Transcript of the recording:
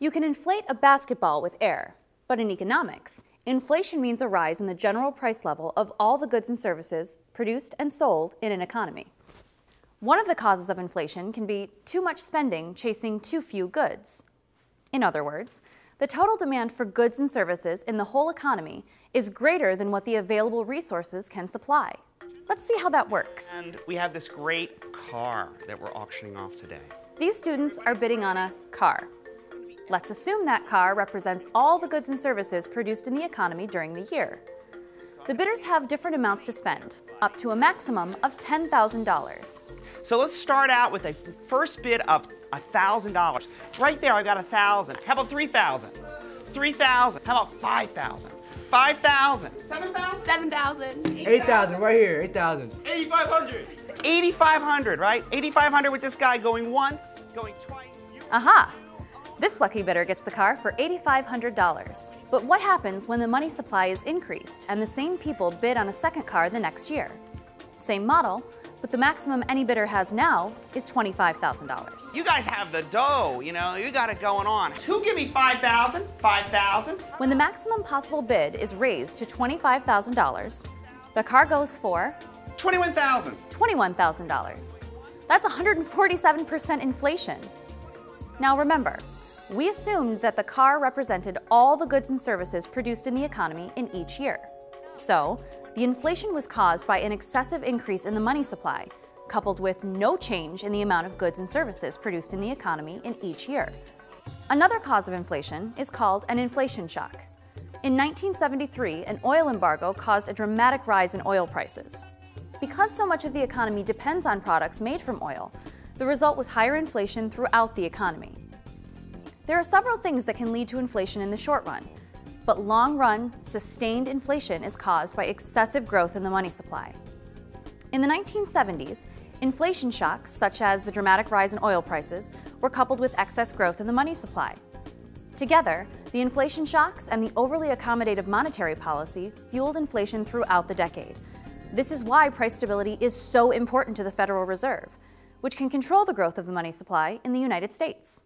You can inflate a basketball with air, but in economics, inflation means a rise in the general price level of all the goods and services produced and sold in an economy. One of the causes of inflation can be too much spending chasing too few goods. In other words, the total demand for goods and services in the whole economy is greater than what the available resources can supply. Let's see how that works. And we have this great car that we're auctioning off today. These students are bidding on a car. Let's assume that car represents all the goods and services produced in the economy during the year. The bidders have different amounts to spend, up to a maximum of $10,000. So let's start out with a first bid of $1,000. Right there, I got 1,000. How about 3,000? 3,000. How about 5,000? 5,000. 7,000? 7,000. 8,000 right here, 8,000. 8,500. 8,500, right? 8,500 with this guy going once, going twice. Aha! This lucky bidder gets the car for $8,500. But what happens when the money supply is increased and the same people bid on a second car the next year? Same model, but the maximum any bidder has now is $25,000. You guys have the dough, you know, you got it going on. Who give me 5,000? 5,000? When the maximum possible bid is raised to $25,000, the car goes for 21,000. $21,000. That's 147% inflation. Now remember, we assumed that the car represented all the goods and services produced in the economy in each year. So, the inflation was caused by an excessive increase in the money supply, coupled with no change in the amount of goods and services produced in the economy in each year. Another cause of inflation is called an inflation shock. In 1973, an oil embargo caused a dramatic rise in oil prices. Because so much of the economy depends on products made from oil, the result was higher inflation throughout the economy. There are several things that can lead to inflation in the short run, but long-run, sustained inflation is caused by excessive growth in the money supply. In the 1970s, inflation shocks, such as the dramatic rise in oil prices, were coupled with excess growth in the money supply. Together, the inflation shocks and the overly accommodative monetary policy fueled inflation throughout the decade. This is why price stability is so important to the Federal Reserve, which can control the growth of the money supply in the United States.